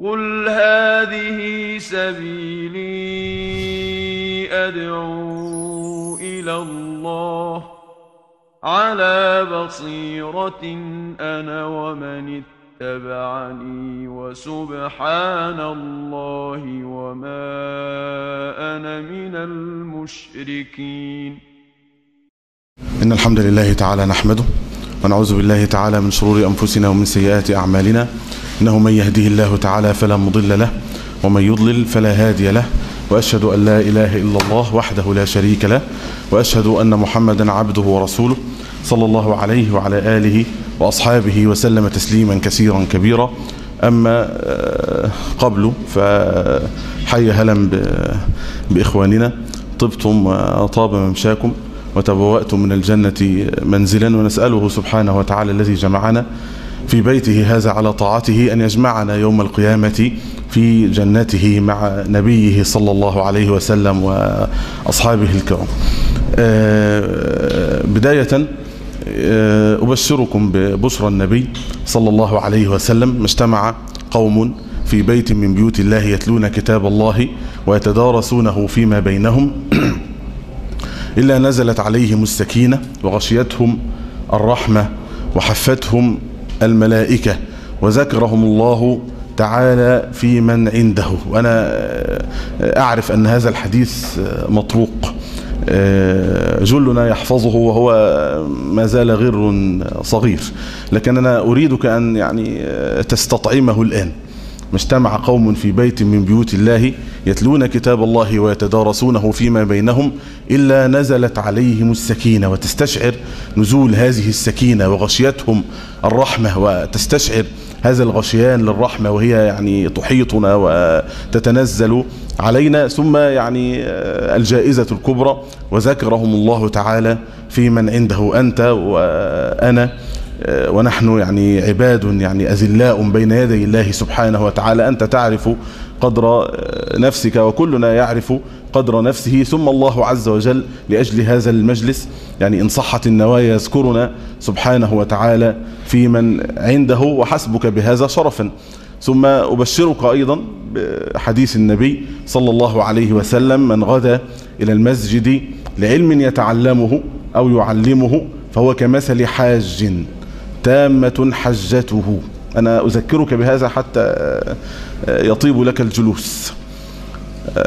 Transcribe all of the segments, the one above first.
قل هذه سبيلي أدعو إلى الله على بصيرة أنا ومن اتبعني وسبحان الله وما أنا من المشركين. إن الحمد لله تعالى نحمده ونعوذ بالله تعالى من شرور أنفسنا ومن سيئات أعمالنا. إنه من يهده الله تعالى فلا مضل له ومن يضلل فلا هادي له وأشهد أن لا إله إلا الله وحده لا شريك له وأشهد أن محمدا عبده ورسوله صلى الله عليه وعلى آله وأصحابه وسلم تسليما كثيرا كبيرا. أما قبل فحي هلا بإخواننا طبتم وطاب ممشاكم وتبوأتم من الجنة منزلا ونسأله سبحانه وتعالى الذي جمعنا في بيته هذا على طاعته أن يجمعنا يوم القيامة في جنته مع نبيه صلى الله عليه وسلم وأصحابه الكرام. بداية أبشركم ببشرى النبي صلى الله عليه وسلم. اجتمع قوم في بيت من بيوت الله يتلون كتاب الله ويتدارسونه فيما بينهم. إلا نزلت عليهم السكينة وغشيتهم الرحمة وحفتهم الملائكة وذكرهم الله تعالى في من عنده. وأنا أعرف أن هذا الحديث مطروق. جلنا يحفظه وهو ما زال غر صغير. لكن أنا أريدك أن يعني تستطعمه الآن. ما اجتمع قوم في بيت من بيوت الله يتلون كتاب الله ويتدارسونه فيما بينهم إلا نزلت عليهم السكينة وتستشعر نزول هذه السكينة وغشيتهم الرحمة وتستشعر هذا الغشيان للرحمة وهي يعني تحيطنا وتتنزل علينا. ثم يعني الجائزة الكبرى وذكرهم الله تعالى في من عنده أنت وأنا. ونحن يعني عباد يعني أذلاء بين يدي الله سبحانه وتعالى. أنت تعرف قدر نفسك وكلنا يعرف قدر نفسه. ثم الله عز وجل لأجل هذا المجلس يعني إن صحت النوايا يذكرنا سبحانه وتعالى في من عنده وحسبك بهذا شرفا. ثم أبشرك أيضا بحديث النبي صلى الله عليه وسلم من غدا إلى المسجد لعلم يتعلمه أو يعلمه فهو كمثل حاج. تامة حجته. أنا أذكرك بهذا حتى يطيب لك الجلوس.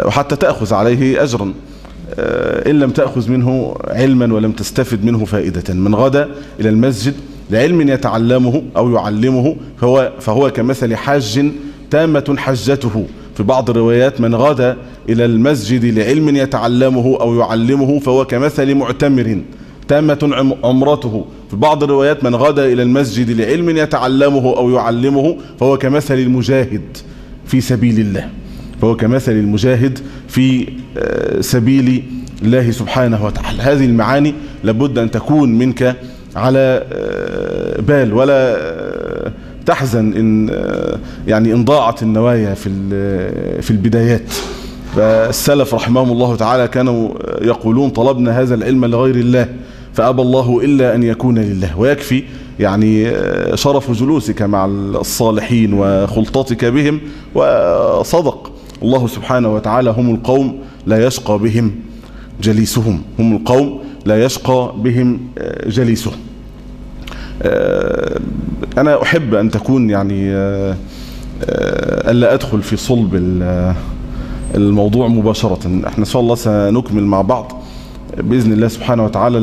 وحتى تأخذ عليه أجرا. إن لم تأخذ منه علما ولم تستفد منه فائدة. من غدا إلى المسجد لعلم يتعلمه أو يعلمه فهو, فهو كمثل حاج تامة حجته. في بعض الروايات من غدا إلى المسجد لعلم يتعلمه أو يعلمه فهو كمثل معتمر. تامة عمرته. في بعض الروايات من غدا إلى المسجد لعلم يتعلمه أو يعلمه فهو كمثل المجاهد في سبيل الله. فهو كمثل المجاهد في سبيل الله سبحانه وتعالى. هذه المعاني لابد أن تكون منك على بال ولا تحزن إن يعني إن ضاعت النوايا في في البدايات. فالسلف رحمهم الله تعالى كانوا يقولون طلبنا هذا العلم لغير الله. فأبى الله إلا أن يكون لله. ويكفي يعني شرف جلوسك مع الصالحين وخلطتك بهم. وصدق الله سبحانه وتعالى هم القوم لا يشقى بهم جليسهم. هم القوم لا يشقى بهم جليسهم. أنا أحب أن تكون يعني ألا أدخل في صلب الموضوع مباشرة. إحنا إن شاء الله سنكمل مع بعض. بإذن الله سبحانه وتعالى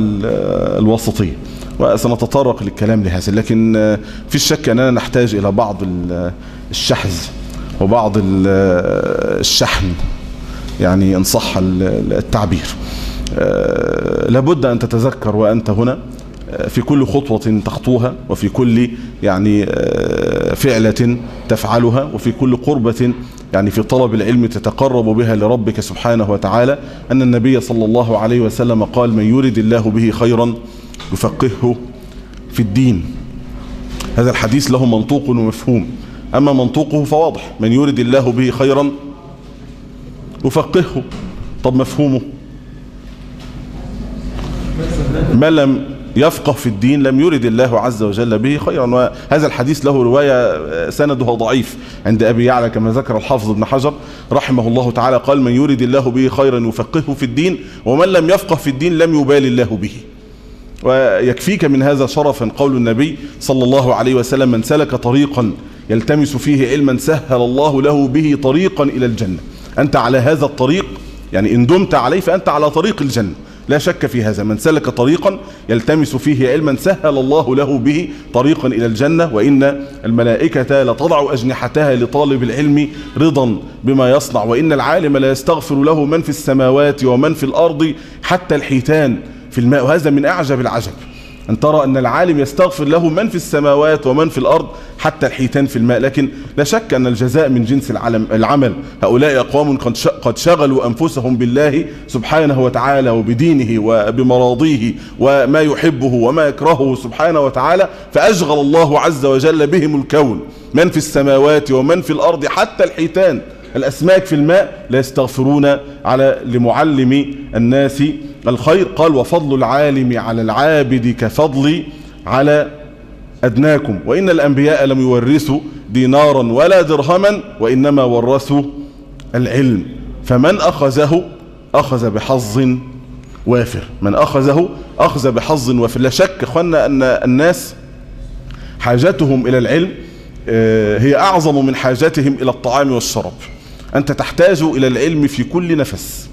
الوسطية. وسنتطرق للكلام لهذا لكن في الشك أننا نحتاج إلى بعض الشحذ وبعض الشحن يعني إن صح التعبير. لابد أن تتذكر وأنت هنا في كل خطوة تخطوها وفي كل يعني فعلة تفعلها وفي كل قربة يعني في طلب العلم تتقرب بها لربك سبحانه وتعالى أن النبي صلى الله عليه وسلم قال من يرد الله به خيرا يفقهه في الدين. هذا الحديث له منطوق ومفهوم. أما منطوقه فواضح من يرد الله به خيرا يفقهه. طب مفهومه؟ ما لم يفقه في الدين لم يرد الله عز وجل به خيرا. وهذا الحديث له رواية سندها ضعيف عند أبي يعلى كما ذكر الحافظ ابن حجر رحمه الله تعالى. قال من يرد الله به خيرا يفقهه في الدين ومن لم يفقه في الدين لم يبال الله به. ويكفيك من هذا شرفا قول النبي صلى الله عليه وسلم من سلك طريقا يلتمس فيه علما سهل الله له به طريقا إلى الجنة. أنت على هذا الطريق يعني إن دمت عليه فأنت على طريق الجنة. لا شك في هذا. من سلك طريقا يلتمس فيه علما سهل الله له به طريقا إلى الجنة وإن الملائكة لتضع أجنحتها لطالب العلم رضا بما يصنع وإن العالم لا يستغفر له من في السماوات ومن في الأرض حتى الحيتان في الماء. وهذا من أعجب العجب. أن ترى أن العالم يستغفر له من في السماوات ومن في الأرض حتى الحيتان في الماء لكن لا شك أن الجزاء من جنس العلم العمل. هؤلاء أقوام قد شغلوا أنفسهم بالله سبحانه وتعالى وبدينه وبمراضيه وما يحبه وما يكرهه سبحانه وتعالى فأشغل الله عز وجل بهم الكون. من في السماوات ومن في الأرض حتى الحيتان. الأسماك في الماء لا يستغفرون على لمعلم الناس الخير قال وفضل العالم على العابد كفضلي على أدناكم وإن الأنبياء لم يورثوا دينارا ولا درهما وإنما ورثوا العلم فمن أخذه أخذ بحظ وافر من أخذه أخذ بحظ وافر لا شك أخوانا أن الناس حاجتهم إلى العلم هي أعظم من حاجتهم إلى الطعام والشراب. أنت تحتاج إلى العلم في كل نفس.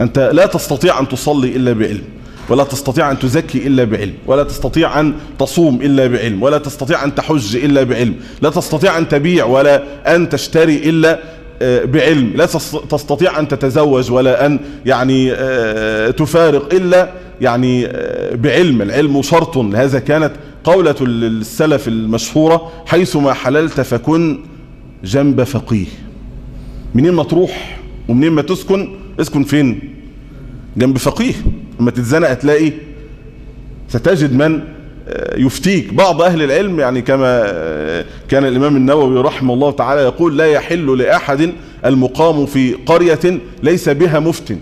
أنت لا تستطيع أن تصلي إلا بعلم ولا تستطيع أن تزكي إلا بعلم ولا تستطيع أن تصوم إلا بعلم ولا تستطيع أن تحج إلا بعلم لا تستطيع أن تبيع ولا أن تشتري إلا بعلم لا تستطيع أن تتزوج ولا أن يعني تفارق إلا يعني بعلم. العلم شرط. هذا كانت قولة السلف المشهورة حيثما حللت فكن جنب فقيه. منين ما تروح ومنين ما تسكن اسكن فين؟ جنب فقيه. لما تتزنق تلاقي ستجد من يفتيك. بعض أهل العلم يعني كما كان الإمام النووي رحمه الله تعالى يقول لا يحل لأحد المقام في قرية ليس بها مفت.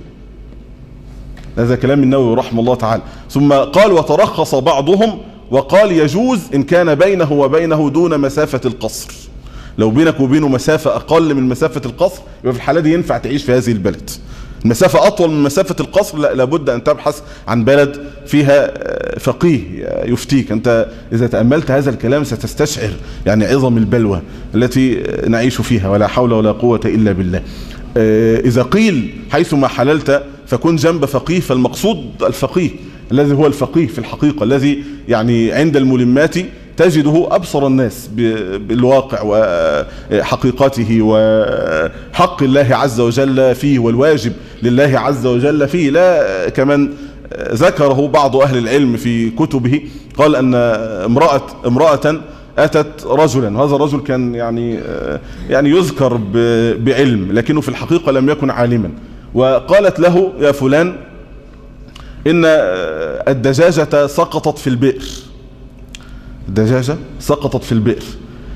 هذا كلام النووي رحمه الله تعالى. ثم قال وترخص بعضهم وقال يجوز إن كان بينه وبينه دون مسافة القصر. لو بينك وبينه مسافة أقل من مسافة القصر يبقى في الحالة دي ينفع تعيش في هذه البلد. المسافة أطول من مسافة القصر لا لابد أن تبحث عن بلد فيها فقيه يفتيك. أنت إذا تأملت هذا الكلام ستستشعر يعني عظم البلوى التي نعيش فيها ولا حول ولا قوة إلا بالله. إذا قيل حيثما حللت فكن جنب فقيه فالمقصود الفقيه الذي هو الفقيه في الحقيقة الذي يعني عند الملمات تجده أبصر الناس بالواقع وحقيقته وحق الله عز وجل فيه والواجب لله عز وجل فيه. لا كمن ذكره بعض أهل العلم في كتبه قال أن امرأة, امرأة أتت رجلا. وهذا الرجل كان يعني يعني يذكر بعلم لكنه في الحقيقة لم يكن عالما. وقالت له يا فلان إن الدجاجة سقطت في البئر. الدجاجة سقطت في البئر.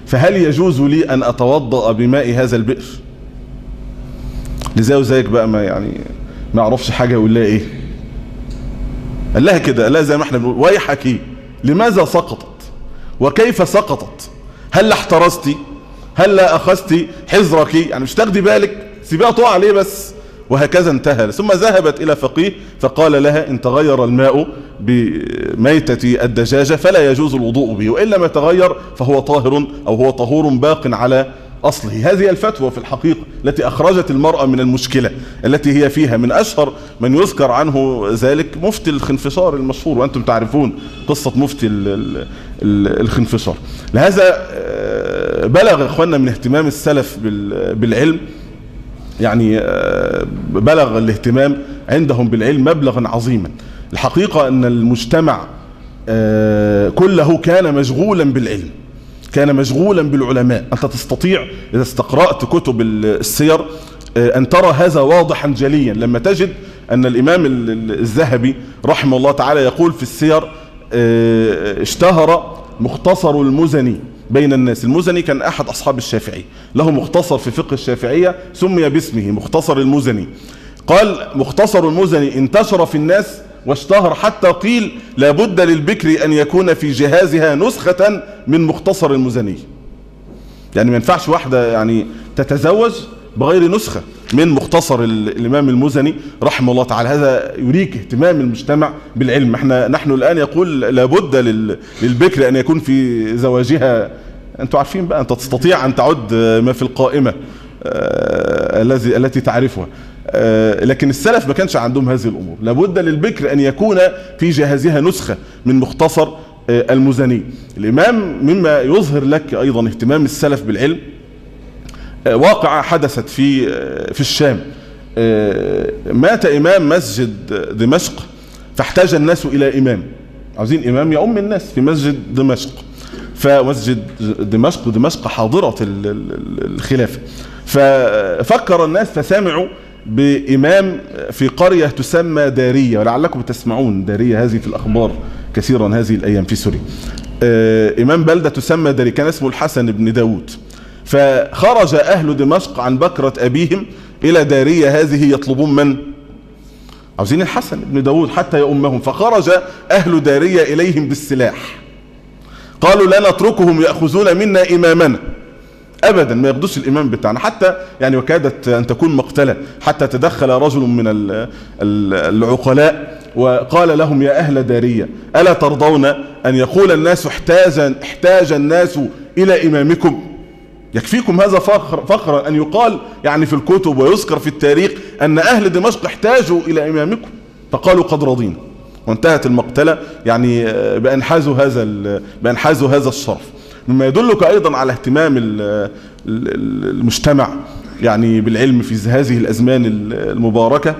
فهل يجوز لي أن أتوضأ بماء هذا البئر؟ لزاو زيك بقى ما يعني ما يعرفش حاجة يقول لها إيه. قال لها كده لها زي ما إحنا بنقول ويحك لماذا سقطت؟ وكيف سقطت؟ هل احترزتي هل لا اخذتي حذرك؟ يعني مش تاخدي بالك سيبيها تقع عليه بس. وهكذا انتهى. ثم ذهبت إلى فقيه فقال لها إن تغير الماء بميتة الدجاجة فلا يجوز الوضوء به وإن لم يتغير فهو طاهر أو هو طهور باق على أصله. هذه الفتوى في الحقيقة التي أخرجت المرأة من المشكلة التي هي فيها من أشهر من يذكر عنه ذلك مفتي الخنفشار المشهور وأنتم تعرفون قصة مفتي الخنفشار لهذا بلغ إخواننا من اهتمام السلف بالعلم يعني بلغ الاهتمام عندهم بالعلم مبلغا عظيما. الحقيقة أن المجتمع كله كان مشغولا بالعلم كان مشغولا بالعلماء. أنت تستطيع إذا استقرأت كتب السير أن ترى هذا واضحا جليا. لما تجد أن الإمام الذهبي رحمه الله تعالى يقول في السير اشتهر مختصر المزني. بين الناس. المزني كان أحد أصحاب الشافعي. له مختصر في فقه الشافعية سمي باسمه مختصر المزني. قال مختصر المزني انتشر في الناس واشتهر حتى قيل لابد للبكر أن يكون في جهازها نسخة من مختصر المزني. يعني ما ينفعش واحدة يعني تتزوج بغير نسخة. من مختصر الإمام المزني رحمه الله تعالى. هذا يريك اهتمام المجتمع بالعلم. إحنا نحن الآن يقول لابد للبكر أن يكون في زواجها. أنتوا عارفين بقى أنت تستطيع أن تعد ما في القائمة الذي التي تعرفها. لكن السلف ما كانش عندهم هذه الأمور. لابد للبكر أن يكون في جهازها نسخة من مختصر المزني. الإمام مما يظهر لك أيضا اهتمام السلف بالعلم واقعة حدثت في في الشام. مات إمام مسجد دمشق فاحتاج الناس إلى إمام. عاوزين إمام يؤم الناس في مسجد دمشق. فمسجد دمشق دمشق حاضرة الخلافة. ففكر الناس فسمعوا بإمام في قرية تسمى دارية ولعلكم تسمعون دارية. هذه في الأخبار كثيرا هذه الأيام في سوريا. إمام بلدة تسمى دارية كان اسمه الحسن بن داود. فخرج أهل دمشق عن بكرة أبيهم إلى دارية هذه يطلبون من عاوزين الحسن بن داود حتى يؤمهم. فخرج أهل دارية إليهم بالسلاح. قالوا لا نتركهم يأخذون منا إمامنا ابدا ما ياخدوش الإمام بتاعنا. حتى يعني وكادت أن تكون مقتلة. حتى تدخل رجل من العقلاء وقال لهم يا أهل دارية ألا ترضون أن يقول الناس احتاج احتاج الناس إلى إمامكم؟ يكفيكم هذا فخر فخرا أن يقال يعني في الكتب ويذكر في التاريخ أن أهل دمشق احتاجوا إلى إمامكم. فقالوا قد رضينا. وانتهت المقتلة يعني بان حازوا هذا بان حازوا هذا الشرف مما يدلك أيضا على اهتمام المجتمع يعني بالعلم في هذه الأزمان المباركة.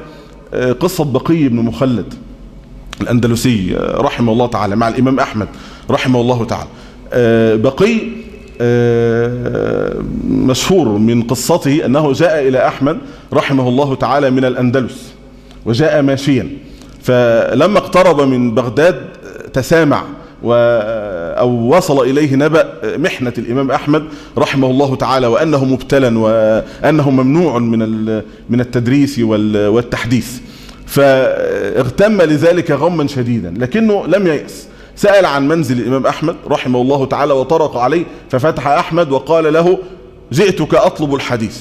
قصة بقي بن مخلد الأندلسي رحمه الله تعالى مع الإمام أحمد رحمه الله تعالى. بقي مشهور من قصته أنه جاء إلى أحمد رحمه الله تعالى من الأندلس وجاء ماشيا. فلما اقترب من بغداد تسامع و أو وصل إليه نبأ محنة الإمام أحمد رحمه الله تعالى وأنه مبتلى وأنه ممنوع من من التدريس والتحديث. فاغتم لذلك غما شديدا لكنه لم ييأس. سأل عن منزل الإمام أحمد رحمه الله تعالى وطرق عليه ففتح أحمد وقال له جئتك أطلب الحديث.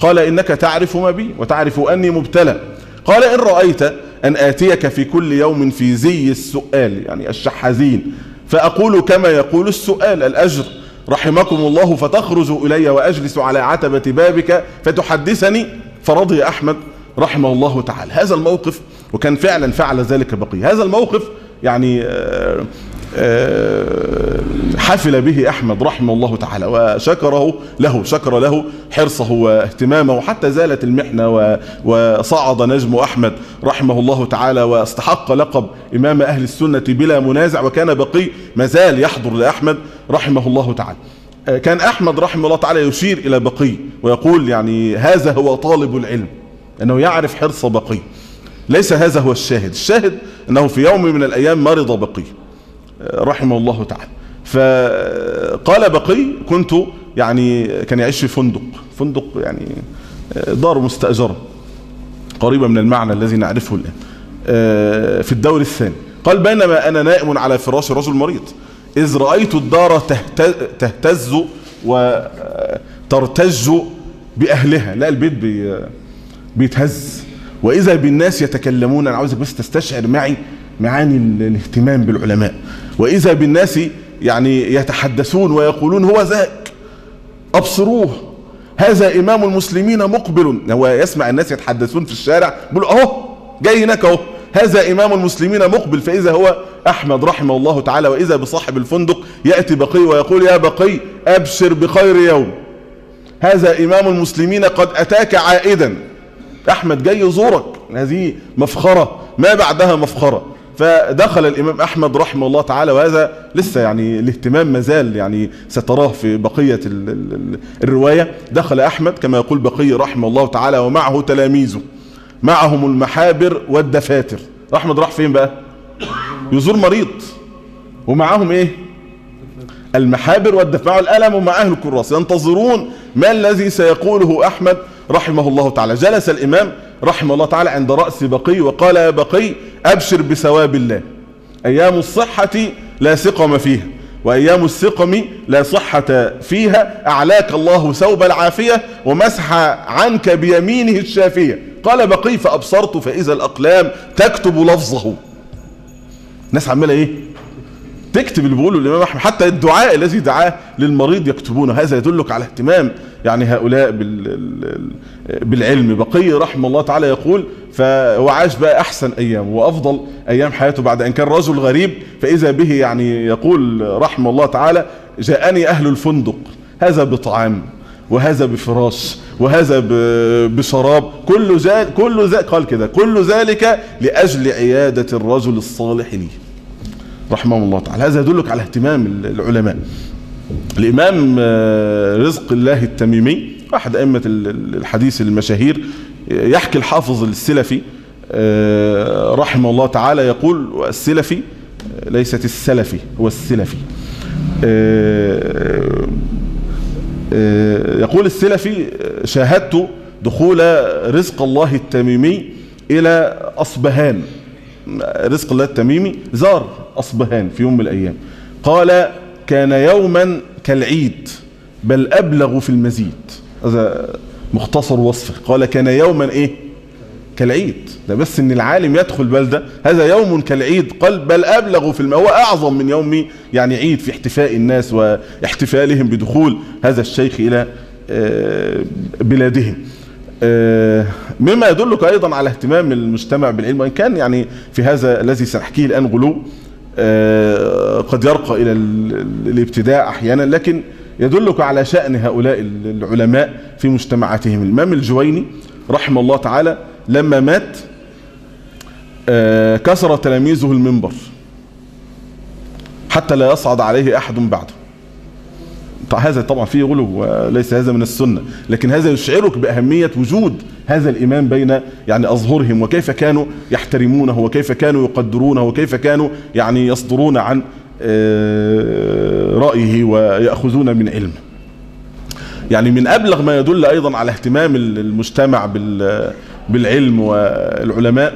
قال إنك تعرف ما بي وتعرف أني مبتلى. قال إن رأيت أن آتيك في كل يوم في زي السؤال يعني الشحاذين فأقول كما يقول السؤال الأجر. رحمكم الله فتخرج إلي وأجلس على عتبة بابك فتحدثني. فرضي أحمد رحمه الله تعالى. هذا الموقف وكان فعلا فعل ذلك بقي. هذا الموقف يعني آآ آآ حفل به أحمد رحمه الله تعالى وشكره له شكر له حرصه واهتمامه حتى زالت المحنة وصعد نجم أحمد رحمه الله تعالى واستحق لقب إمام أهل السنة بلا منازع وكان بقي مازال يحضر لأحمد رحمه الله تعالى. كان أحمد رحمه الله تعالى يشير إلى بقي ويقول يعني هذا هو طالب العلم أنه يعرف حرص بقي. ليس هذا هو الشاهد. الشاهد أنه في يوم من الأيام مرض بقي. رحمه الله تعالى. فقال بقي كنت يعني كان يعيش في فندق. فندق يعني دار مستأجرة قريبة من المعنى الذي نعرفه الآن. في الدور الثاني. قال بينما أنا نائم على فراش رجل مريض إذ رأيت الدار تهتز وترتج بأهلها. لا البيت بي بيتهز. وإذا بالناس يتكلمون أنا عاوزك بس تستشعر معي معاني الاهتمام بالعلماء. وإذا بالناس يعني يتحدثون ويقولون هو ذاك أبصروه. هذا إمام المسلمين مقبل. هو يسمع الناس يتحدثون في الشارع بيقول أهو جاي هناك أهو. هذا إمام المسلمين مقبل. فإذا هو أحمد رحمه الله تعالى وإذا بصاحب الفندق يأتي بقي ويقول يا بقي أبشر بخير يوم. هذا إمام المسلمين قد أتاك عائدا. أحمد جاي يزورك. هذه مفخرة. ما بعدها مفخرة. فدخل الإمام أحمد رحمه الله تعالى وهذا لسه يعني الاهتمام مازال يعني ستراه في بقية ال ال الرواية. دخل أحمد كما يقول بقي رحمه الله تعالى ومعه تلاميذه. معهم المحابر والدفاتر. أحمد راح فين بقى؟ يزور مريض. ومعهم إيه؟ المحابر والدفاع. والألم ومع أهل الكراس ينتظرون ما الذي سيقوله أحمد. رحمه الله تعالى. جلس الإمام رحمه الله تعالى عند رأس بقي وقال يا بقي أبشر بثواب الله. أيام الصحة لا سقم فيها وأيام السقم لا صحة فيها. أعلاك الله ثوب العافية ومسح عنك بيمينه الشافية. قال بقي فأبصرت فإذا الأقلام تكتب لفظه. ناس عمالة إيه؟ تكتب اللي بيقوله الإمام أحمد. حتى الدعاء الذي دعاه للمريض يكتبونه. هذا يدلك على اهتمام يعني هؤلاء بال- بالعلم. بقي رحمه الله تعالى يقول فهو عاش بقى أحسن أيام وأفضل أيام حياته بعد أن كان رجل غريب. فإذا به يعني يقول رحمه الله تعالى جاءني أهل الفندق هذا بطعام وهذا بفراش وهذا بشراب كل ذلك كل ذلك قال كده كل ذلك لأجل عيادة الرجل الصالح لي. رحمه الله تعالى. هذا يدلك على اهتمام العلماء. الإمام آه، رزق الله التميمي أحد أئمة ال- ال- الحديث المشاهير يحكي الحافظ السلفي آه، رحمه الله تعالى يقول السلفي ليست السلفي هو السلفي. آه، يقول السلفي شاهدت دخول رزق الله التميمي إلى أصبهان. رزق الله التميمي زار أصبهان في يوم من الأيام. قال كان يوما كالعيد بل أبلغ في المزيد. هذا مختصر وصفه. قال كان يوما إيه؟ كالعيد. ده بس إن العالم يدخل بلدة هذا يوم كالعيد. قال بل أبلغ في. هو أعظم من يوم يعني عيد في احتفاء الناس واحتفالهم بدخول هذا الشيخ إلى آه، بلادهم. آه، مما يدلك أيضا على اهتمام المجتمع بالعلم وإن كان يعني في هذا الذي سنحكيه الآن غلو. قد يرقى ال- الابتداع أحيانا لكن يدلك على شأن هؤلاء العلماء في مجتمعاتهم. الإمام الجويني رحمه الله تعالى لما مات آه، كسر تلاميذه المنبر حتى لا يصعد عليه أحد بعده. هذا طبعا فيه غلو وليس هذا من السنة لكن هذا يشعرك بأهمية وجود هذا الإمام بين يعني أظهرهم وكيف كانوا يحترمونه وكيف كانوا يقدرونه وكيف كانوا يعني يصدرون عن آه، رأيه ويأخذون من علمه يعني من أبلغ ما يدل أيضا على اهتمام المجتمع بال- بالعلم والعلماء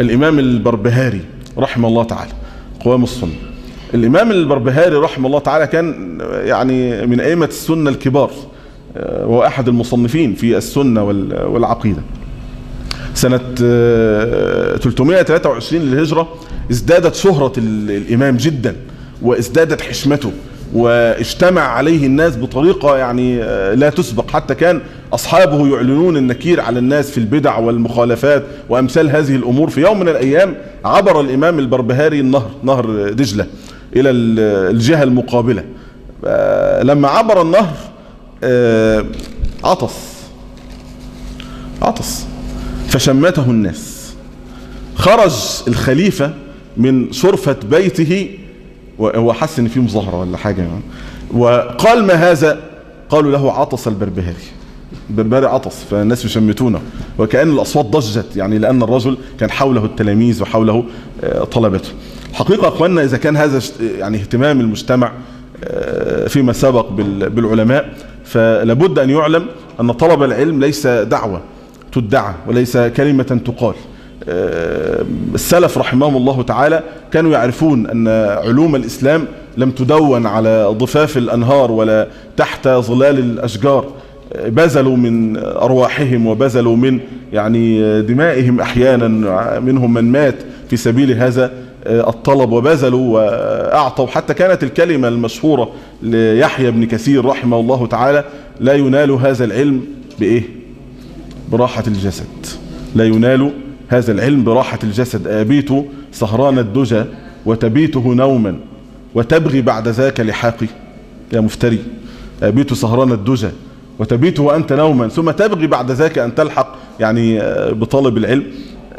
الإمام البربهاري رحمه الله تعالى قوام السنة. الإمام البربهاري رحمه الله تعالى كان يعني من أئمة السنة الكبار آه، وهو أحد المصنفين في السنة وال- والعقيدة. سنة آه، 323 للهجرة ازدادت شهرة ال- الإمام جدا وازدادت حشمته واجتمع عليه الناس بطريقة يعني آه، لا تسبق. حتى كان أصحابه يعلنون النكير على الناس في البدع والمخالفات وأمثال هذه الأمور. في يوم من الأيام عبر الإمام البربهاري النهر نهر دجلة. إلى ال- الجهة المقابلة. آه، لما عبر النهر آه، عطس. عطس. فشمته الناس. خرج الخليفة من شرفة بيته وهو حس إن في مظاهرة ولا حاجة. يعني وقال ما هذا؟ قالوا له عطس البربهاري. البربهاري عطس فالناس يشمتونه. وكأن الأصوات ضجت يعني لأن الرجل كان حوله التلاميذ وحوله آه، طلبته. حقيقة أخواننا إذا كان هذا يعني اهتمام المجتمع آه، فيما سبق بال- بالعلماء فلابد أن يعلم أن طلب العلم ليس دعوة تدعى وليس كلمة تقال. آه، السلف رحمهم الله تعالى كانوا يعرفون أن علوم الإسلام لم تدون على ضفاف الأنهار ولا تحت ظلال الأشجار. آه، بذلوا من أرواحهم وبذلوا من يعني دمائهم أحيانا منهم من مات في سبيل هذا. الطلب وبذلوا وأعطوا. حتى كانت الكلمة المشهورة ليحيى بن كثير رحمه الله تعالى لا ينال هذا العلم بإيه؟ براحة الجسد. لا ينال هذا العلم براحة الجسد. أبيت سهران الدجى وتبيته نوما وتبغي بعد ذاك لحاقي. يا مفتري أبيت سهران الدجى وتبيت وأنت نوما ثم تبغي بعد ذاك أن تلحق يعني آه، بطالب العلم.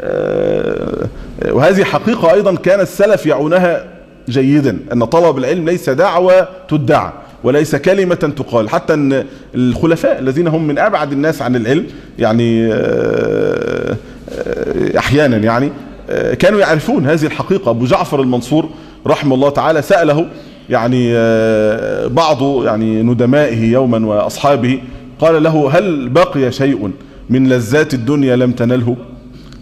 آه، وهذه حقيقة أيضا كان السلف يعونها جيدا أن طلب العلم ليس دعوة تدعى وليس كلمة تقال. حتى أن الخلفاء الذين هم من أبعد الناس عن العلم يعني آه، آه، أحيانا يعني آه، كانوا يعرفون هذه الحقيقة. أبو جعفر المنصور رحمه الله تعالى سأله يعني بعض يعني ندمائه يوما وأصحابه قال له هل بقي شيء من لذات الدنيا لم تنله؟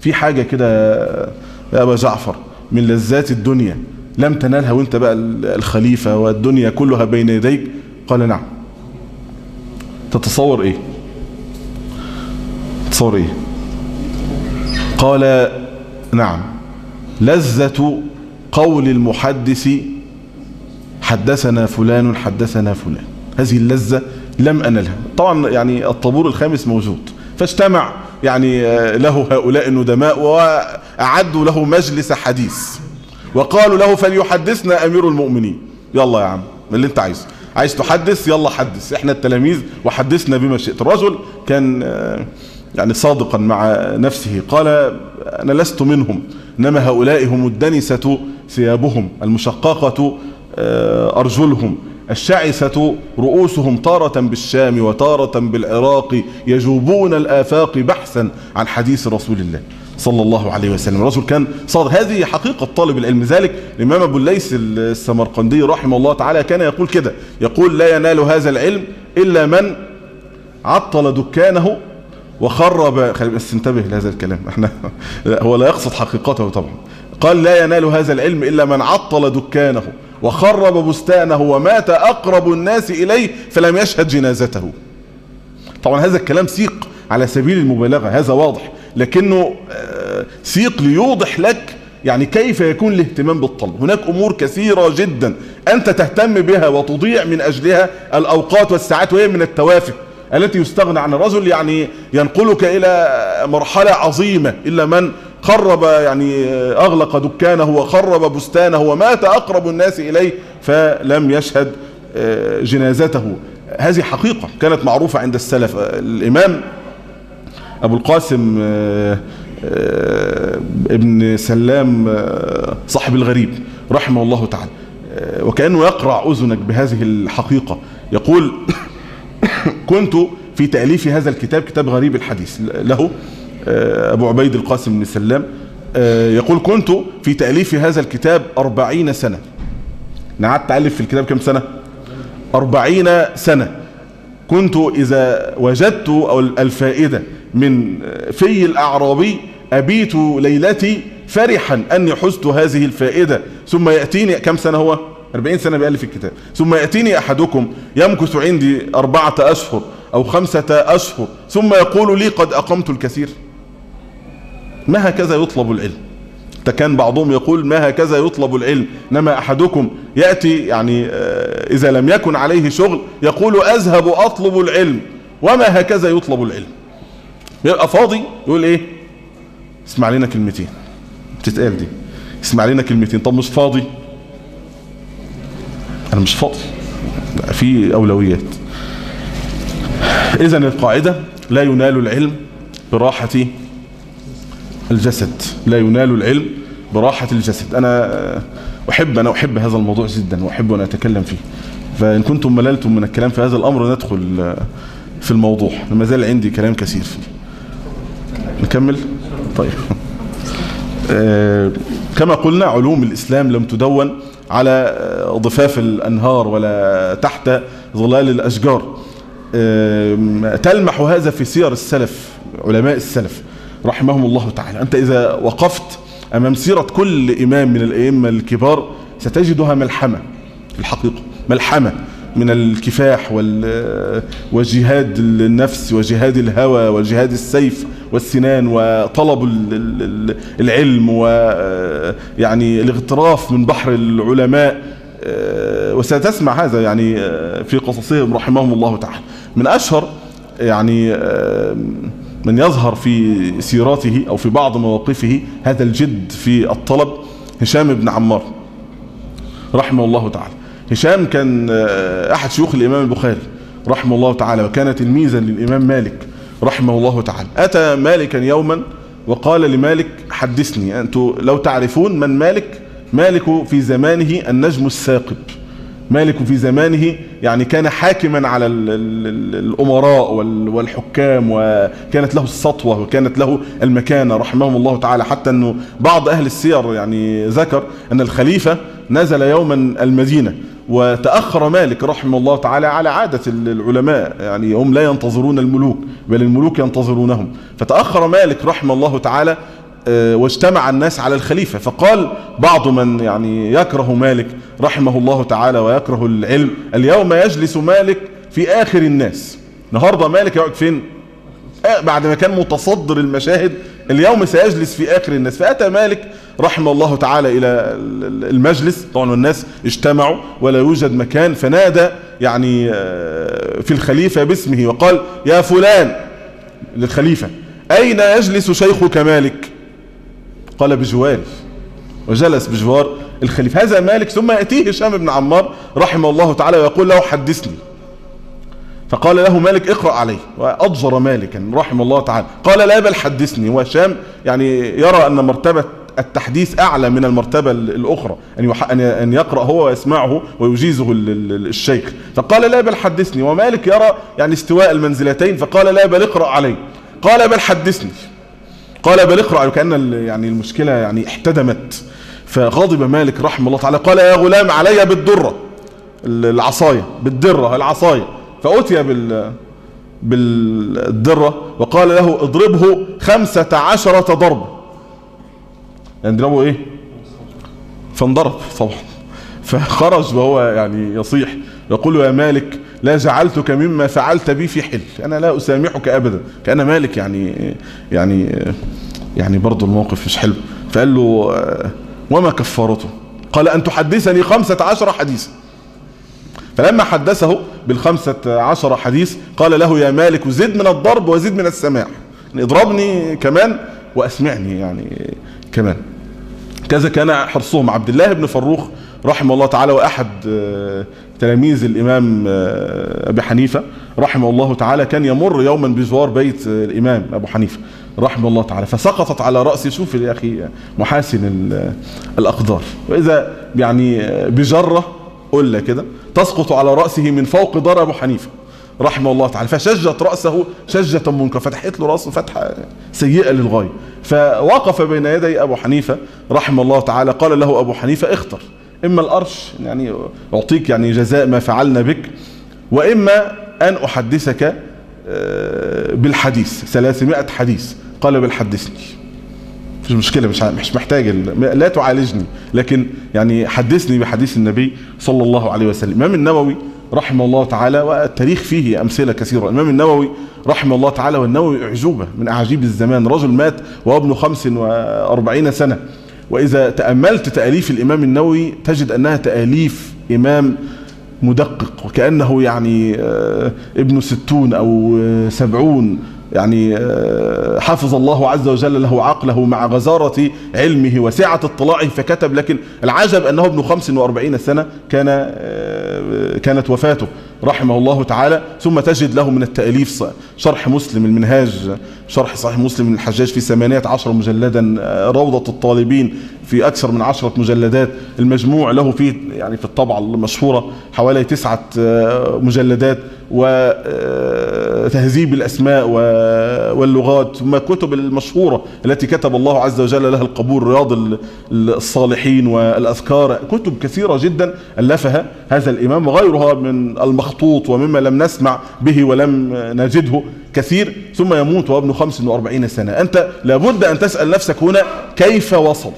في حاجة كده يا أبا جعفر من لذات الدنيا. لم تنالها وأنت بقى الخليفة والدنيا كلها بين يديك؟ قال نعم. تتصور إيه؟ تتصور إيه؟ قال نعم. لذة قول المحدث حدثنا فلان حدثنا فلان. هذه اللذة لم أنلها. طبعا يعني الطابور الخامس موجود. فاجتمع يعني له هؤلاء الندماء وأعدوا له مجلس حديث. وقالوا له فليحدثنا أمير المؤمنين. يلا يا عم اللي انت عايزه. عايز تحدث؟ يلا حدث. إحنا التلاميذ وحدثنا بما شئت. الرجل كان يعني صادقا مع نفسه. قال أنا لست منهم. إنما هؤلاء هم الدنسة ثيابهم المشققة أرجلهم. الشعثة رؤوسهم تارة بالشام وتارة بالعراق يجوبون الآفاق بحثا عن حديث رسول الله. صلى الله عليه وسلم. الرجل كان صادق هذه حقيقة طالب العلم. ذلك الإمام أبو الليث السمرقندي رحمه الله تعالى كان يقول كده. يقول لا ينال هذا العلم إلا من عطل دكانه وخرب بس انتبه لهذا الكلام. إحنا هو لا يقصد حقيقته طبعا. قال لا ينال هذا العلم إلا من عطل دكانه وخرب بستانه ومات أقرب الناس إليه فلم يشهد جنازته. طبعا هذا الكلام سيق على سبيل المبالغة. هذا واضح. لكنه سيق ليوضح لك يعني كيف يكون الاهتمام بالطلب. هناك أمور كثيرة جدا أنت تهتم بها وتضيع من أجلها الأوقات والساعات وهي من التوافه التي يستغنى عن الرجل يعني ينقلك إلى مرحلة عظيمة إلا من خرب يعني أغلق دكانه وخرب بستانه ومات أقرب الناس إليه فلم يشهد جنازته. هذه حقيقة كانت معروفة عند السلف الإمام أبو القاسم ابن سلام صاحب الغريب رحمه الله تعالى. وكأنه يقرع أذنك بهذه الحقيقة. يقول كنت في تأليف هذا الكتاب كتاب غريب الحديث له أبو عبيد القاسم بن سلام. يقول كنت في تأليف هذا الكتاب أربعين سنة. قعدت ألف في الكتاب كم سنة؟ أربعين سنة. كنت إذا وجدت الفائدة من في الأعرابي أبيت ليلتي فرحا أني حزت هذه الفائدة. ثم يأتيني كم سنة هو؟ 40 سنة بيألف الكتاب ثم يأتيني أحدكم يمكث عندي أربعة أشهر أو خمسة أشهر. ثم يقول لي قد أقمت الكثير. ما هكذا يطلب العلم؟ كان بعضهم يقول ما هكذا يطلب العلم؟ إنما أحدكم يأتي يعني إذا لم يكن عليه شغل يقول أذهب أطلب العلم. وما هكذا يطلب العلم؟ يبقى فاضي يقول إيه؟ اسمع لنا كلمتين. بتتقال دي. اسمع لنا كلمتين. طب مش فاضي؟ أنا مش فاضي. في أولويات. اذا القاعدة لا ينال العلم براحة الجسد. لا ينال العلم براحة الجسد. أنا أحب أنا أحب هذا الموضوع جدا وأحب أن أتكلم فيه. فإن كنتم مللتم من الكلام في هذا الأمر ندخل في الموضوع. ما زال عندي كلام كثير فيه. نكمل؟ طيب. كما قلنا علوم الإسلام لم تدون على ضفاف الأنهار ولا تحت ظلال الأشجار. تلمح هذا في سير السلف علماء السلف رحمهم الله تعالى. أنت إذا وقفت أمام سيرة كل إمام من الأئمة الكبار ستجدها ملحمة الحقيقة ملحمة من الكفاح وجهاد النفس وجهاد الهوى وجهاد السيف والسنان وطلب العلم ويعني الاغتراف من بحر العلماء وستسمع هذا يعني في قصصهم رحمهم الله تعالى. من أشهر يعني من يظهر في سيراته أو في بعض مواقفه هذا الجد في الطلب هشام بن عمار رحمه الله تعالى. هشام كان أحد شيوخ الإمام البخاري رحمه الله تعالى وكان تلميذا للإمام مالك. رحمه الله تعالى. أتى مالكا يوما وقال لمالك حدثني. أنتم لو تعرفون من مالك؟ مالك في زمانه النجم الثاقب. مالك في زمانه يعني كان حاكما على الأمراء والحكام وكانت له السطوة وكانت له المكانة رحمهم الله تعالى. حتى أنه بعض أهل السير يعني ذكر أن الخليفة نزل يوما المدينة وتأخر مالك رحمه الله تعالى على عادة العلماء يعني هم لا ينتظرون الملوك بل الملوك ينتظرونهم. فتأخر مالك رحمه الله تعالى واجتمع الناس على الخليفة. فقال بعض من يعني يكره مالك رحمه الله تعالى ويكره العلم اليوم يجلس مالك في آخر الناس. النهاردة مالك يقعد فين؟ بعد ما كان متصدر المشاهد اليوم سيجلس في آخر الناس. فأتى مالك رحمه الله تعالى إلى المجلس. طبعا الناس اجتمعوا ولا يوجد مكان. فنادى يعني في الخليفة باسمه وقال يا فلان للخليفة أين يجلس شيخك مالك؟ قال بجواري وجلس بجوار الخليفة. هذا مالك ثم يأتيه هشام بن عمار رحمه الله تعالى ويقول له حدثني. فقال له مالك اقرأ عليه وأضجر مالكا رحمه الله تعالى. قال لا بل حدثني. وهشام يعني يرى أن مرتبة التحديث أعلى من المرتبة الأخرى أن أن يقرأ هو ويسمعه ويجيزه الشيخ. فقال لا بل حدثني. ومالك يرى يعني استواء المنزلتين فقال لا بل اقرأ عليه. قال بل حدثني. قال بل اقرأ كأن يعني المشكلة يعني احتدمت. فغضب مالك رحمه الله تعالى. قال يا غلام علي بالدرة. العصاية. بالدرة العصاية. فأتي بال بالدرة وقال له اضربه خمسة عشرة ضربة يعني اضربه إيه؟ فانضرب طبعا. فخرج وهو يعني يصيح يقول يا مالك لا جعلتك مما فعلت بي في حل. أنا لا أسامحك ابدا. كأن مالك يعني يعني يعني برضه الموقف مش حلو. فقال له وما كفارته؟ قال أن تحدثني خمسة عشر حديثا. فلما حدثه بالخمسة عشر حديث قال له يا مالك زد من الضرب وزد من السماع. يعني اضربني كمان واسمعني يعني كمان. كذا كان حرصهم عبد الله بن فروخ رحمه الله تعالى وأحد تلاميذ الإمام أبي حنيفة رحمه الله تعالى كان يمر يوما بجوار بيت الإمام أبو حنيفة رحمه الله تعالى فسقطت على راسي شوف يا أخي محاسن الأقدار. وإذا يعني بجرة قلة كده تسقط على رأسه من فوق دار أبو حنيفة. رحمه الله تعالى. فشجت رأسه شجة منكر. فتحت له رأسه فتحة سيئة للغاية. فوقف بين يدي أبو حنيفة. رحمه الله تعالى قال له أبو حنيفة اختر. إما الأرش يعني أعطيك يعني جزاء ما فعلنا بك وإما أن أحدثك بالحديث 300 حديث. قال بل حدثني مش مشكلة مش مش محتاج لا تعالجني. لكن يعني حدثني بحديث النبي صلى الله عليه وسلم. الإمام النووي رحمه الله تعالى والتاريخ فيه أمثلة كثيرة. الإمام النووي رحمه الله تعالى والنووي أعجوبة من أعاجيب الزمان. رجل مات وهو ابن 45 سنة. وإذا تأملت تأليف الإمام النووي تجد أنها تأليف إمام مدقق وكأنه يعني ابن ستون أو سبعون. يعني حفظ الله عز وجل له عقله مع غزارة علمه وسعة اطلاعه فكتب. لكن العجب أنه ابن 45 سنة كان كانت وفاته رحمه الله تعالى. ثم تجد له من التأليف شرح مسلم المنهاج شرح صحيح مسلم الحجاج في ثمانية عشر مجلدا روضة الطالبين في أكثر من عشرة مجلدات. المجموع له فيه يعني في الطبعة المشهورة حوالي تسعة مجلدات. وتهذيب الأسماء واللغات ثم الكتب المشهورة التي كتب الله عز وجل لها القبول رياض الصالحين والأذكار كتب كثيرة جدا ألفها هذا الإمام وغيرها من المخطوط ومما لم نسمع به ولم نجده كثير ثم يموت وابن 45 سنة. أنت لابد أن تسأل نفسك هنا كيف وصل؟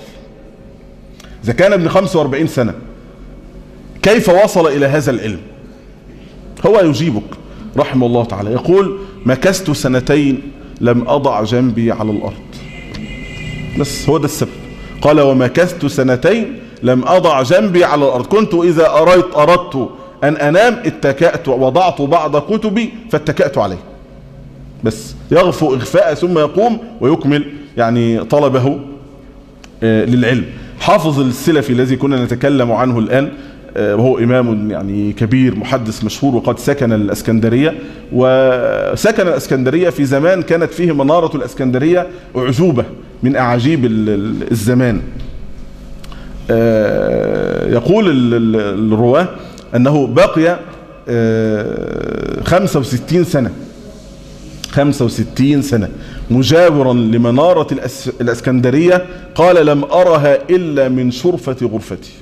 إذا كان ابن 45 سنة كيف وصل إلى هذا العلم؟ هو يجيبك رحمه الله تعالى. يقول مكثت سنتين لم أضع جنبي على الأرض. بس هو ده السبب قال ومكثت سنتين لم أضع جنبي على الأرض. كنت إذا أريت أردت أن أنام اتكأت وضعت بعض كتبي فاتكأت عليه. بس يغفو إغفاء ثم يقوم ويكمل يعني طلبه للعلم. حافظ السلفي الذي كنا نتكلم عنه الآن وهو إمام يعني كبير محدث مشهور وقد سكن الأسكندرية. وسكن الأسكندرية في زمان كانت فيه منارة الأسكندرية أعجوبة من أعاجيب الزمان. يقول الرواة أنه بقي 65 سنة. 65 سنة. مجاورا لمنارة الأسكندرية قال لم أرها إلا من شرفة غرفتي.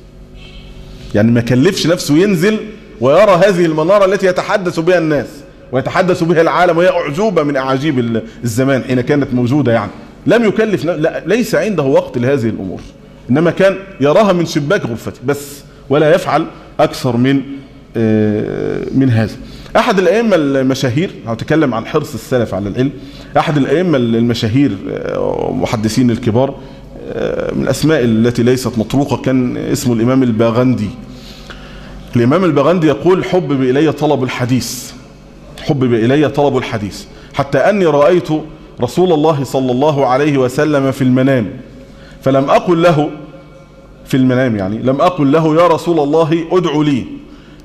يعني ما كلفش نفسه ينزل ويرى هذه المنارة التي يتحدث بها الناس ويتحدث بها العالم وهي أعجوبة من أعاجيب الزمان حين كانت موجودة يعني. لم يكلف لا ليس عنده وقت لهذه الأمور. إنما كان يراها من شباك غرفته بس ولا يفعل أكثر من من هذا. أحد الأئمة المشاهير هتكلم عن حرص السلف على العلم أحد الأئمة المشاهير محدثين الكبار من الأسماء التي ليست مطروقة كان اسمه الإمام الباغندي. الإمام الباغندي يقول حبب إلي طلب الحديث. حبب إلي طلب الحديث. حتى أني رأيت رسول الله صلى الله عليه وسلم في المنام فلم أقل له في المنام يعني لم أقل له يا رسول الله ادعو لي.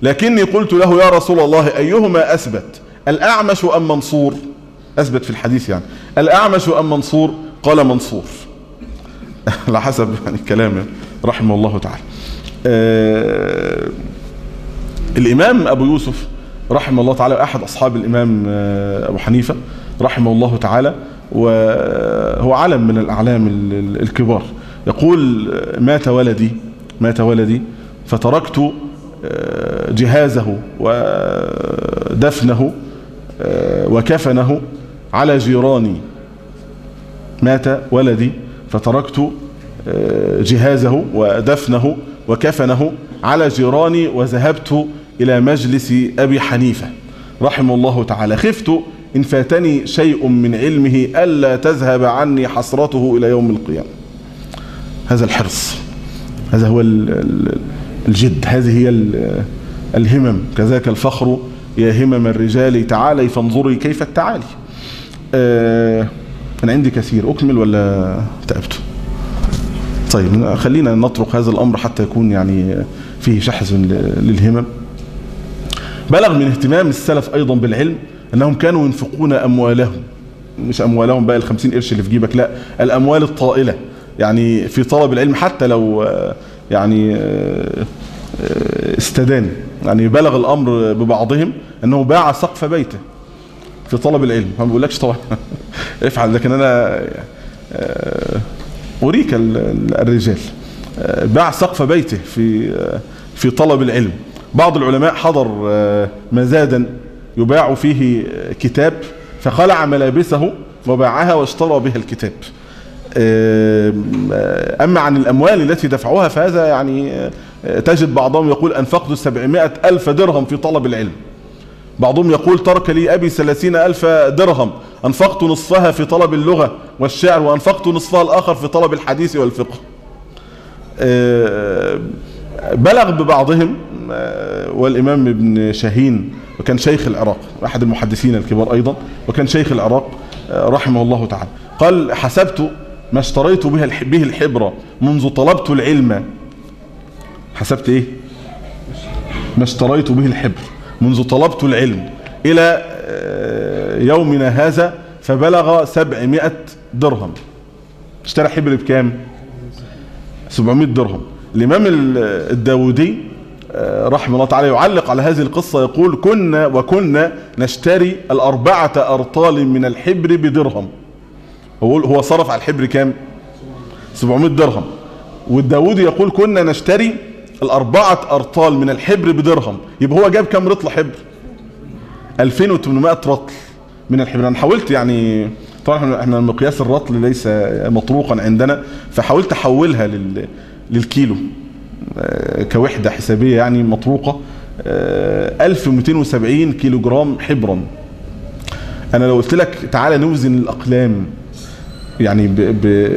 لكني قلت له يا رسول الله أيهما أثبت؟ الأعمش أم منصور؟ أثبت في الحديث يعني. الأعمش أم منصور؟ قال منصور. على حسب يعني كلامه رحمه الله تعالى. آه الإمام أبو يوسف رحمه الله تعالى أحد أصحاب الإمام أبو حنيفة رحمه الله تعالى وهو علم من الأعلام الكبار. يقول مات ولدي مات ولدي فتركت جهازه ودفنه وكفنه على جيراني. مات ولدي فتركت جهازه ودفنه وكفنه على جيراني وذهبت إلى مجلس أبي حنيفة. رحمه الله تعالى. خفت إن فاتني شيء من علمه ألا تذهب عني حسرته إلى يوم القيامة. هذا الحرص هذا هو الجد هذه هي الهمم. كذاك الفخر يا همم الرجال تعالي فانظري كيف التعالي. آه أنا عندي كثير أكمل ولا تعبت؟ طيب خلينا نطرق هذا الأمر حتى يكون يعني فيه شحذ للهمم. بلغ من اهتمام السلف أيضا بالعلم أنهم كانوا ينفقون أموالهم. مش أموالهم بقى الخمسين قرش اللي في جيبك لا الأموال الطائلة. يعني في طلب العلم حتى لو يعني استدان. يعني بلغ الأمر ببعضهم أنه باع سقف بيته. في طلب العلم. ما بقولكش طبعا. افعل. لكن أنا أريك الرجال. باع سقف بيته في في طلب العلم. بعض العلماء حضر مزادا يباع فيه كتاب فخلع ملابسه وباعها واشترى بها الكتاب. أما عن الأموال التي دفعوها فهذا يعني تجد بعضهم يقول أنفقت سبعمائة ألف درهم في طلب العلم. بعضهم يقول ترك لي أبي ثلاثين ألف درهم أنفقت نصفها في طلب اللغة والشعر وأنفقت نصفها الآخر في طلب الحديث والفقه. بلغ ببعضهم والإمام ابن شاهين وكان شيخ العراق أحد المحدثين الكبار أيضا وكان شيخ العراق رحمه الله تعالى. قال حسبت ما اشتريت به الحبرة منذ طلبت العلم. حسبت إيه؟ ما اشتريت به الحبر. منذ طلبت العلم إلى يومنا هذا فبلغ سبعمائة درهم. اشترى حبر بكام؟ 700 درهم. الإمام الداودي رحمه الله تعالى يعلق على هذه القصة يقول كنا وكنا نشتري الأربعة أرطال من الحبر بدرهم. هو هو صرف على الحبر كام؟ 700 درهم. والداودي يقول كنا نشتري الأربعة أرطال من الحبر بدرهم. يبقى هو جاب كام رطل حبر؟ 2800 رطل من الحبر. أنا حاولت يعني طبعا إحنا مقياس الرطل ليس مطروقا عندنا فحاولت أحولها لل للكيلو كوحدة حسابية يعني مطروقة 1270 كيلو جرام حبرا. أنا لو قلت لك تعالى نوزن الأقلام يعني ب ب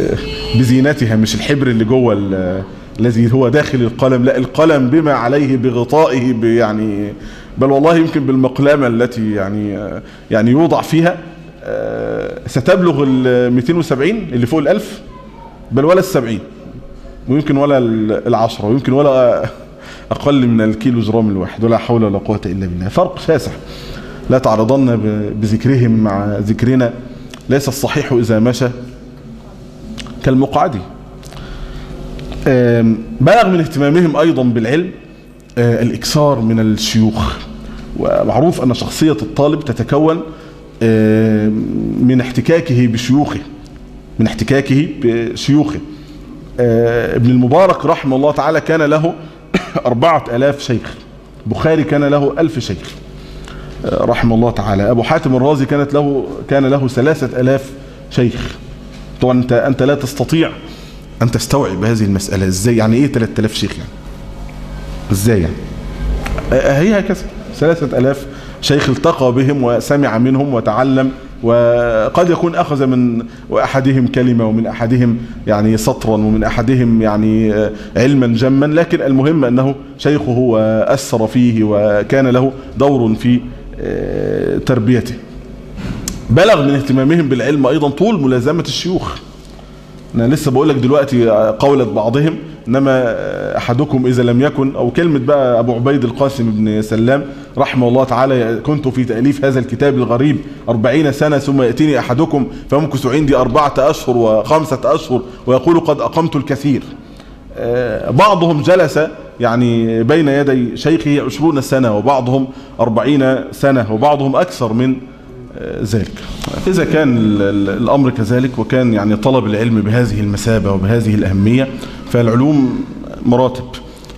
بزينتها مش الحبر اللي جوه الذي هو داخل القلم لا القلم بما عليه بغطائه يعني بل والله يمكن بالمقلمة التي يعني يعني يوضع فيها. ستبلغ ال 270 اللي فوق الألف بل ولا السبعين ويمكن ولا العشرة ويمكن ولا أقل من الكيلو جرام الواحد ولا حول ولا قوة إلا بالله. فرق شاسع. لا تعرضن بذكرهم مع ذكرنا. ليس الصحيح إذا مشى كالمقعد بلغ من اهتمامهم أيضا بالعلم الإكثار من الشيوخ. ومعروف أن شخصية الطالب تتكون من احتكاكه بشيوخه من احتكاكه بشيوخه. ابن المبارك رحمه الله تعالى كان له أربعة ألاف شيخ. بخاري كان له ألف شيخ. رحمه الله تعالى. أبو حاتم الرازي كانت له كان له ثلاثة ألاف شيخ. طبعا أنت, أنت لا تستطيع أن تستوعب هذه المسألة إزاي؟ يعني إيه 3000 شيخ يعني؟ إزاي يعني؟ هي هكذا. ثلاثة ألاف شيخ التقى بهم وسمع منهم وتعلم وقد يكون أخذ من أحدهم كلمة ومن أحدهم يعني سطرا ومن أحدهم يعني علما جما لكن المهم أنه شيخه وأثر فيه وكان له دور في تربيته. بلغ من اهتمامهم بالعلم أيضا طول ملازمة الشيوخ. أنا لسه بقول لك دلوقتي قولة بعضهم إنما أحدكم إذا لم يكن أو كلمة بقى أبو عبيد القاسم بن سلام رحمه الله تعالى كنت في تأليف هذا الكتاب الغريب أربعين سنة ثم يأتيني أحدكم فمكث عندي أربعة أشهر وخمسة أشهر ويقول قد أقمت الكثير. بعضهم جلس يعني بين يدي شيخه عشرون سنة وبعضهم أربعين سنة وبعضهم أكثر من ذلك. إذا كان الأمر كذلك وكان يعني طلب العلم بهذه المثابة وبهذه الأهمية فالعلوم مراتب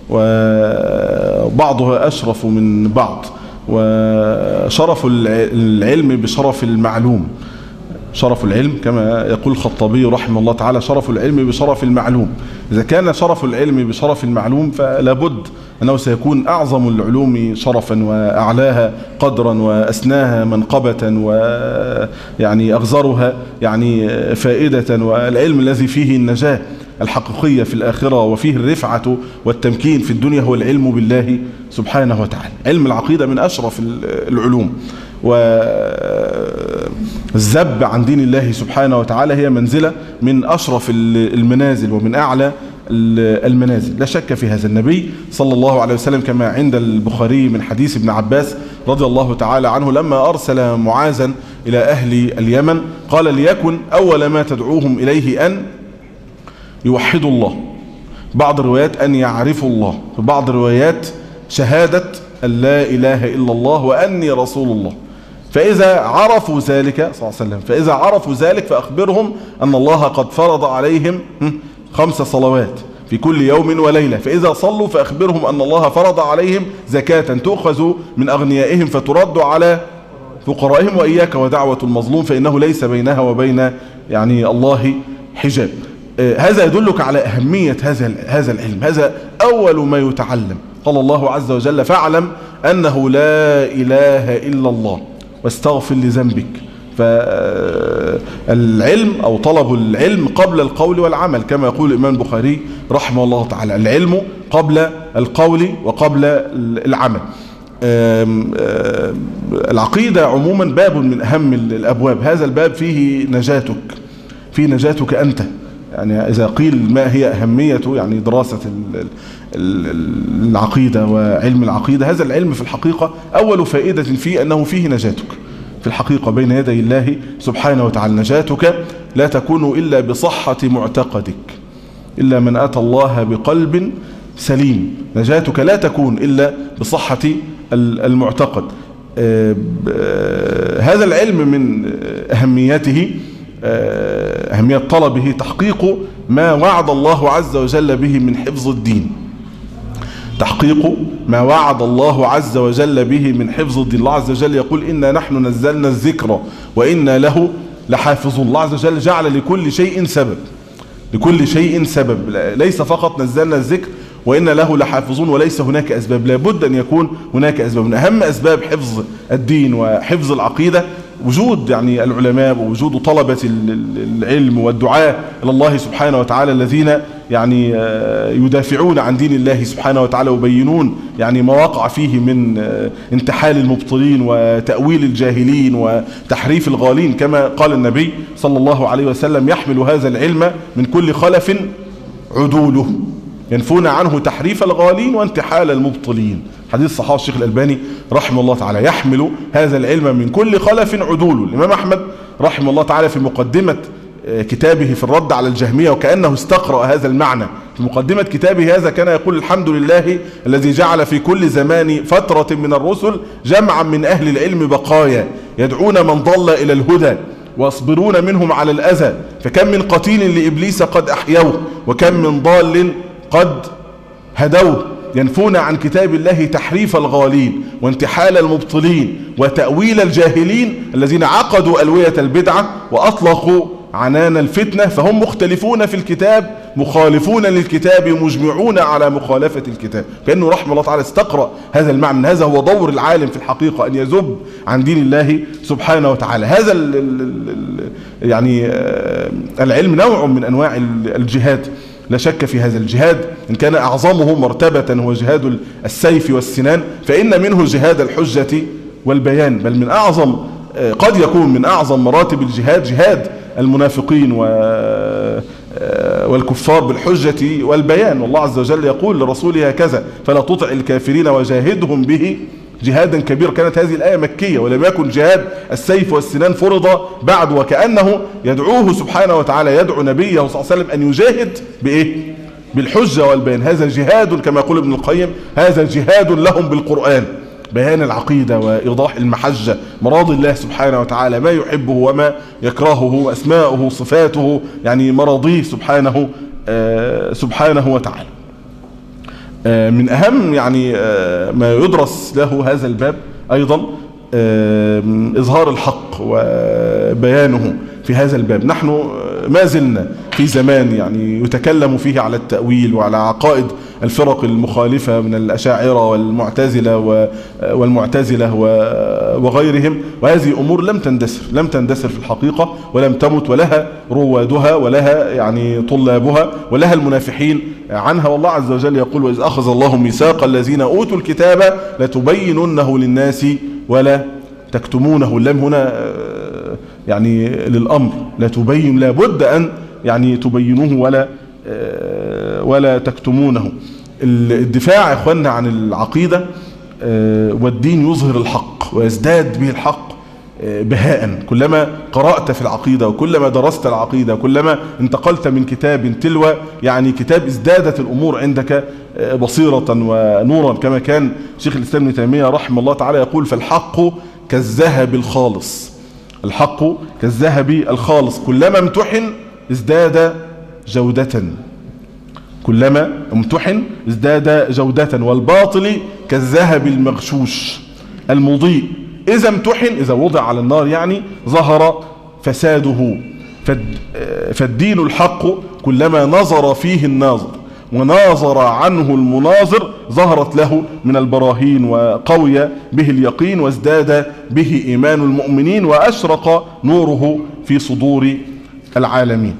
وبعضها أشرف من بعض وشرف العلم بشرف المعلوم. شرف العلم كما يقول الخطابي رحمه الله تعالى شرف العلم بشرف المعلوم. إذا كان شرف العلم بشرف المعلوم فلا بد أنه سيكون أعظم العلوم شرفا وأعلاها قدرا وأسناها منقبة ويعني أغزرها يعني فائدة والعلم الذي فيه النجاة الحقيقية في الآخرة وفيه الرفعة والتمكين في الدنيا هو العلم بالله سبحانه وتعالى. علم العقيدة من أشرف العلوم. والزب عن دين الله سبحانه وتعالى هي منزلة من أشرف المنازل ومن أعلى المنازل. لا شك في هذا النبي صلى الله عليه وسلم كما عند البخاري من حديث ابن عباس رضي الله تعالى عنه لما أرسل معاذا إلى أهل اليمن قال ليكن أول ما تدعوهم إليه أن يوحدوا الله. بعض الروايات أن يعرفوا الله بعض الروايات شهادة أن لا إله إلا الله وأني رسول الله. فإذا عرفوا ذلك صلى الله عليه وسلم فإذا عرفوا ذلك فأخبرهم أن الله قد فرض عليهم خمس صلوات في كل يوم وليلة. فإذا صلوا فأخبرهم أن الله فرض عليهم زكاة تؤخذ من أغنيائهم فترد على فقرائهم وإياك ودعوة المظلوم فإنه ليس بينها وبين يعني الله حجاب. هذا يدلك على أهمية هذا هذا العلم. هذا أول ما يتعلم. قال الله عز وجل فاعلم أنه لا إله إلا الله. واستغفر لذنبك. فالعلم أو طلب العلم قبل القول والعمل كما يقول الإمام البخاري رحمه الله تعالى العلم قبل القول وقبل العمل. العقيدة عموما باب من أهم الأبواب. هذا الباب فيه نجاتك فيه نجاتك أنت. يعني إذا قيل ما هي أهمية يعني دراسة العقيدة وعلم العقيدة هذا العلم في الحقيقة أول فائدة فيه أنه فيه نجاتك. في الحقيقة بين يدي الله سبحانه وتعالى نجاتك لا تكون إلا بصحة معتقدك إلا من أتى الله بقلب سليم. نجاتك لا تكون إلا بصحة المعتقد. هذا العلم من أهميته أهمية طلبه تحقيق ما وعد الله عز وجل به من حفظ الدين. تحقيق ما وعد الله عز وجل به من حفظ الدين. الله عز وجل يقول إنا نحن نزلنا الذكر وإنا له لحافظون. الله عز وجل جعل لكل شيء سبب لكل شيء سبب. ليس فقط نزلنا الذكر وإن له لحافظون وليس هناك أسباب. لابد أن يكون هناك أسباب. من أهم أسباب حفظ الدين وحفظ العقيدة وجود يعني العلماء ووجود طلبة العلم والدعاء إلى الله سبحانه وتعالى الذين يعني يدافعون عن دين الله سبحانه وتعالى ويبينون يعني ما وقع فيه من انتحال المبطلين وتأويل الجاهلين وتحريف الغالين. كما قال النبي صلى الله عليه وسلم يحمل هذا العلم من كل خلف عدوله. ينفون عنه تحريف الغالين وانتحال المبطلين. حديث صحابة الشيخ الألباني رحمه الله تعالى. يحمل هذا العلم من كل خلف عدوله الإمام أحمد رحمه الله تعالى في مقدمة كتابه في الرد على الجهمية وكأنه استقرأ هذا المعنى. في مقدمة كتابه هذا كان يقول الحمد لله الذي جعل في كل زمان فترة من الرسل جمعا من أهل العلم بقايا يدعون من ضل إلى الهدى واصبرون منهم على الأذى. فكم من قتيل لإبليس قد أحيوه وكم من ضال قد هدوه ينفون عن كتاب الله تحريف الغالين وانتحال المبطلين وتأويل الجاهلين الذين عقدوا ألوية البدعة وأطلقوا عنان الفتنة فهم مختلفون في الكتاب مخالفون للكتاب مجمعون على مخالفة الكتاب. كأنه رحمة الله تعالى استقرأ هذا المعنى هذا هو دور العالم في الحقيقة أن يذب عن دين الله سبحانه وتعالى. هذا ال ال يعني العلم نوع من أنواع الجهاد. لا شك في هذا الجهاد. إن كان أعظمه مرتبة هو جهاد السيف والسنان فإن منه جهاد الحجة والبيان. بل من أعظم قد يكون من أعظم مراتب الجهاد جهاد المنافقين و والكفار بالحجة والبيان. والله عز وجل يقول لرسوله هكذا فلا تطع الكافرين وجاهدهم به جهادا كبيرا كانت هذه الآية مكية ولم يكن جهاد السيف والسنان فرض بعد وكأنه يدعوه سبحانه وتعالى يدعو نبيه صلى الله عليه وسلم أن يجاهد بإيه؟ بالحجة والبيان. هذا جهاد كما يقول ابن القيم هذا جهاد لهم بالقرآن. بيان العقيدة وإيضاح المحجة. مراضي الله سبحانه وتعالى ما يحبه وما يكرهه أسماؤه صفاته يعني مراضيه سبحانه آه سبحانه وتعالى. من أهم يعني آه ما يدرس له هذا الباب أيضا إظهار الحق وبيانه في هذا الباب. نحن ما زلنا في زمان يعني يتكلم فيه على التأويل وعلى عقائد الفرق المخالفة من الأشاعرة والمعتزلة والمعتزلة وغيرهم. وهذه أمور لم تندثر لم تندثر في الحقيقة ولم تمت ولها روادها ولها يعني طلابها ولها المنافحين. عنها والله عز وجل يقول وإذ أخذ الله ميثاق الذين أوتوا الكتاب لتبيننه للناس ولا تكتمونه اللام هنا يعني للأمر لا تبين لابد أن يعني تبينوه ولا ولا تكتمونه. الدفاع يا اخوانا عن العقيدة والدين يظهر الحق ويزداد به الحق. بهاء. كلما قرأت في العقيدة وكلما درست العقيدة كلما انتقلت من كتاب تلو يعني كتاب ازدادت الأمور عندك بصيرة ونورا. كما كان شيخ الإسلام ابن تيمية رحمه الله تعالى يقول فالحق كالذهب الخالص. الحق كالذهب الخالص. كلما امتحن ازداد جودة. كلما امتحن ازداد جودة. والباطل كالذهب المغشوش المضيء. إذا امتحن إذا وضع على النار يعني ظهر فساده. فالدين الحق كلما نظر فيه الناظر وناظر عنه المناظر ظهرت له من البراهين وقوي به اليقين وازداد به إيمان المؤمنين وأشرق نوره في صدور العالمين.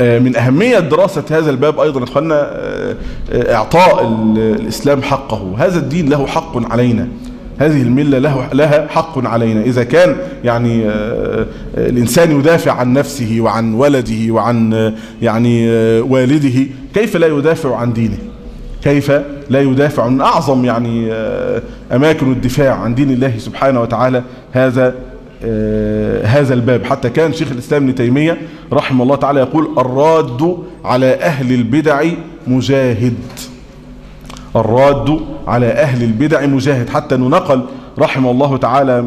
من أهمية دراسة هذا الباب أيضا أخوانا إعطاء الإسلام حقه. هذا الدين له حق علينا. هذه الملة له لها حق علينا. إذا كان يعني الإنسان يدافع عن نفسه وعن ولده وعن يعني والده كيف لا يدافع عن دينه؟ كيف لا يدافع عن أعظم يعني أماكن الدفاع عن دين الله سبحانه وتعالى؟ هذا هذا الباب. حتى كان شيخ الإسلام ابن تيمية رحمه الله تعالى يقول الراد على أهل البدع مجاهد. الراد على أهل البدع مجاهد حتى ننقل رحمه الله تعالى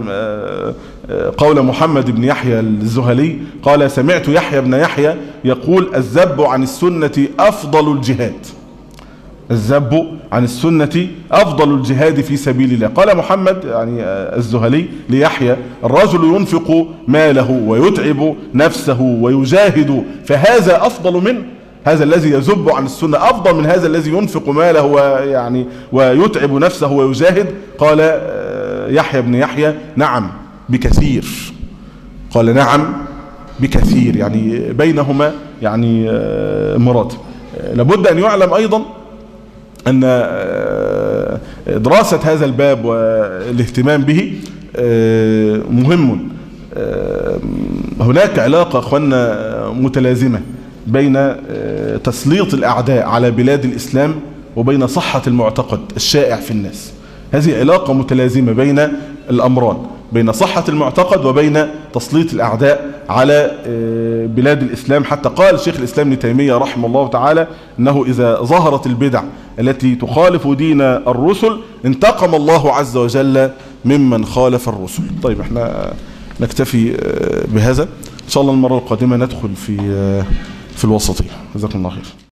قول محمد بن يحيى الزهلي قال سمعت يحيى بن يحيى يقول الذب عن السنة أفضل الجهاد. الذب عن السنة أفضل الجهاد في سبيل الله. قال محمد يعني الزهلي ليحيى الرجل ينفق ماله ويتعب نفسه ويجاهد فهذا أفضل من هذا الذي يذب عن السنة أفضل من هذا الذي ينفق ماله ويعني ويتعب نفسه ويجاهد قال يحيى بن يحيى نعم بكثير. قال نعم بكثير. يعني بينهما يعني مراتب لابد أن يعلم أيضا أن دراسة هذا الباب والاهتمام به مهم. هناك علاقة أخوانا متلازمة. بين تسليط الأعداء على بلاد الإسلام وبين صحة المعتقد الشائع في الناس. هذه علاقة متلازمة بين الأمران بين صحة المعتقد وبين تسليط الأعداء على بلاد الإسلام. حتى قال شيخ الإسلام ابن تيمية رحمه الله تعالى أنه إذا ظهرت البدع التي تخالف دين الرسل انتقم الله عز وجل ممن خالف الرسل. طيب إحنا نكتفي بهذا. إن شاء الله المرة القادمة ندخل في في الوسطية. جزاكم الله خير.